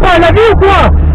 atrapalha, viu, Juan?